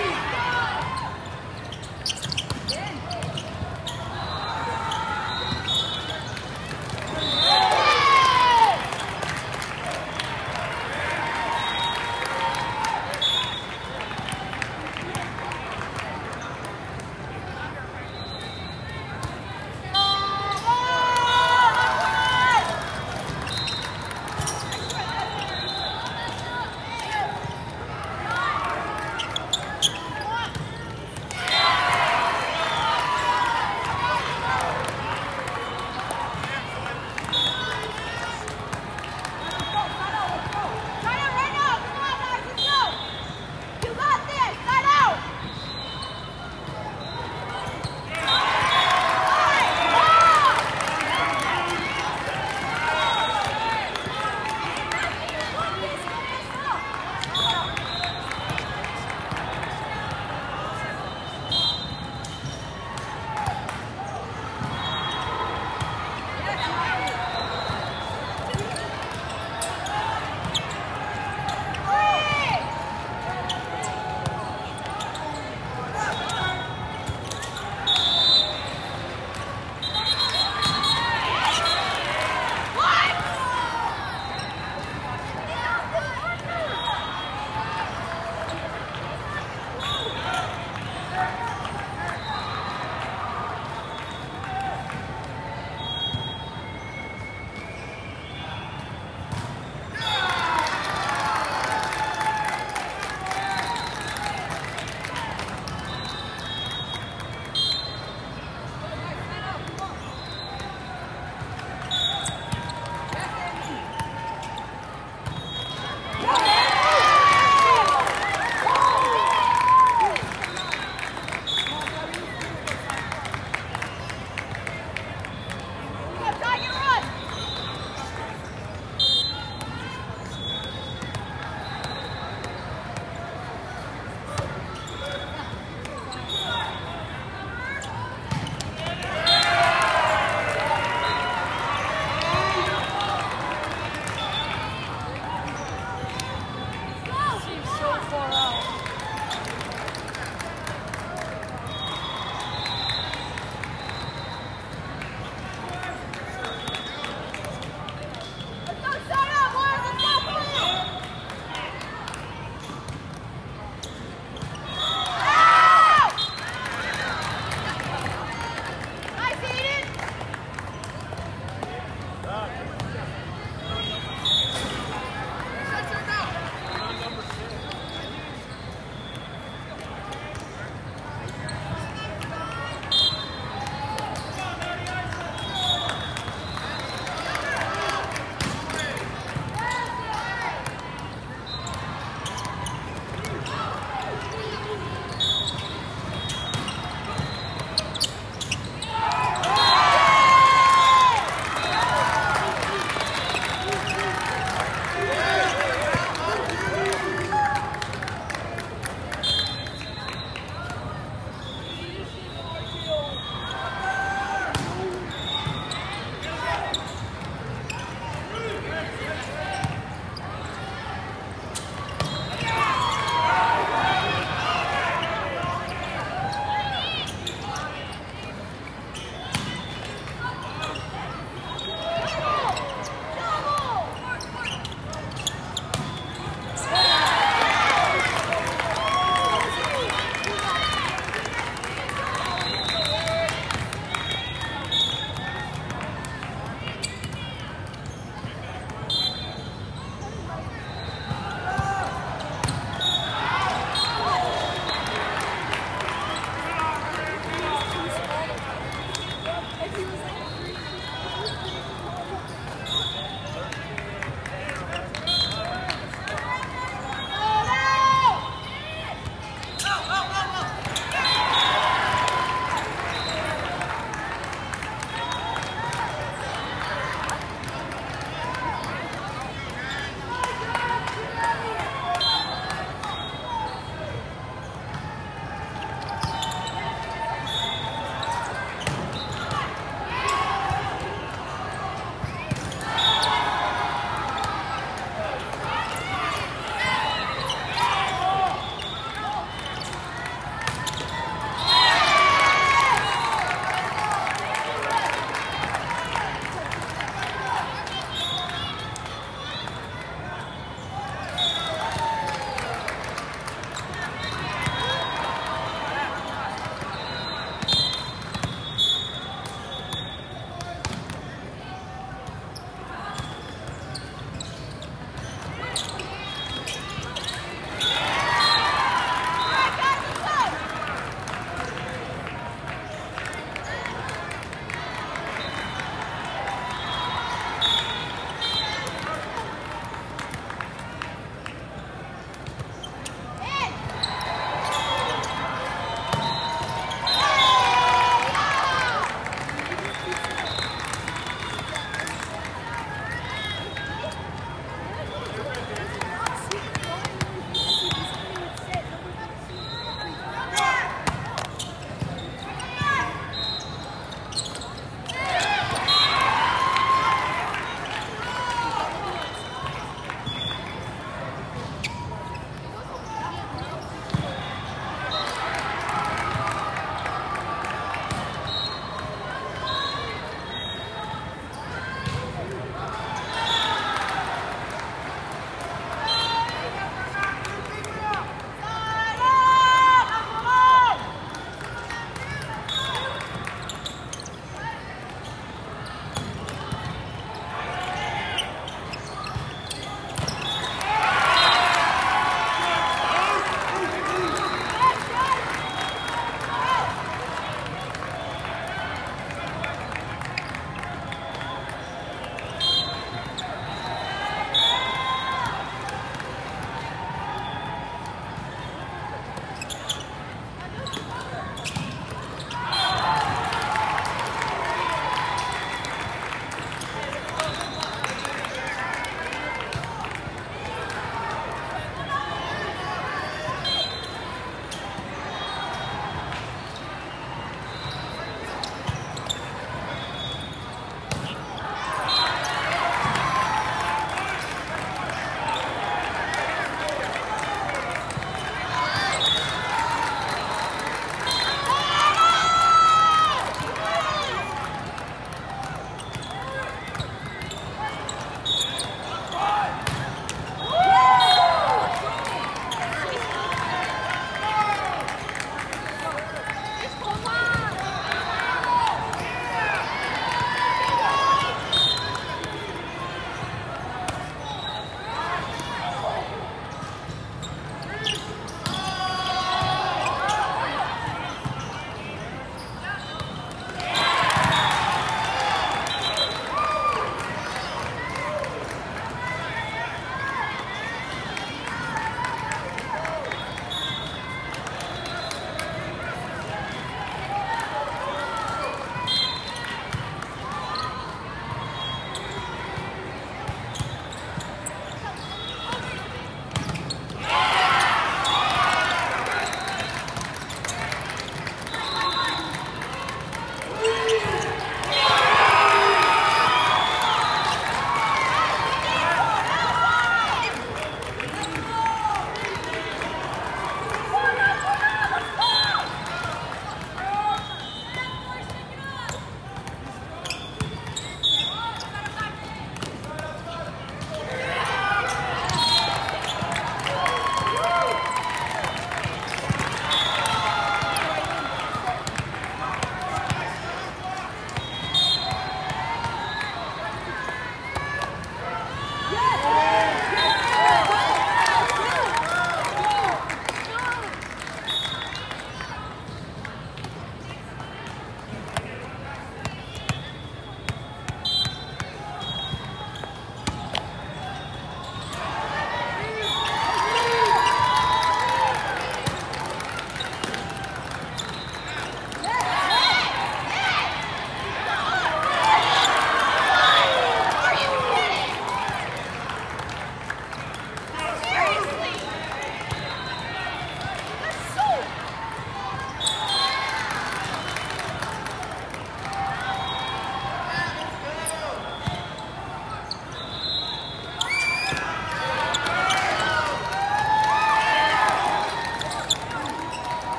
Yeah.